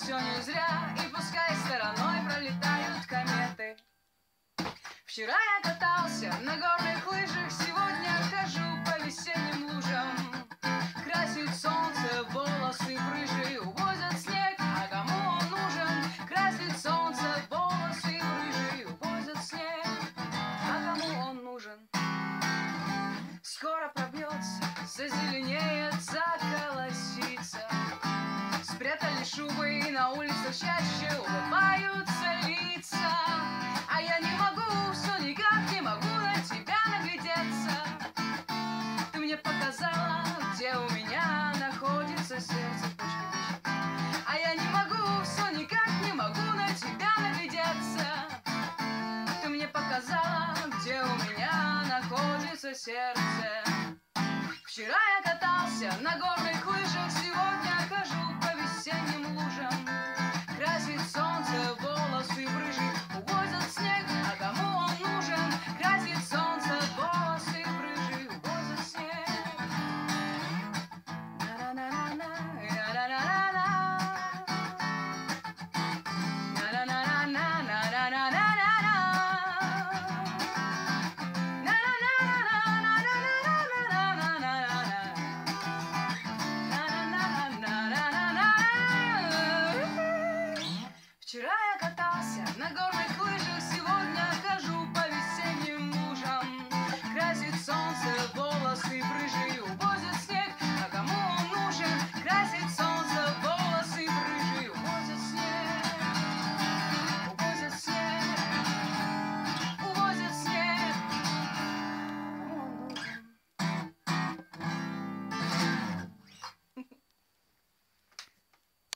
все не зря, и пускай стороной пролетают кометы. Вчера я катался на горных лыжах, сегодня чаще улыбаются лица, а я не могу, все никак не могу на тебя наглядеться. Ты мне показала, где у меня находится сердце. А я не могу, все никак не могу на тебя наглядеться. Ты мне показала, где у меня находится сердце. Вчера я катался на горных лыжах, сегодня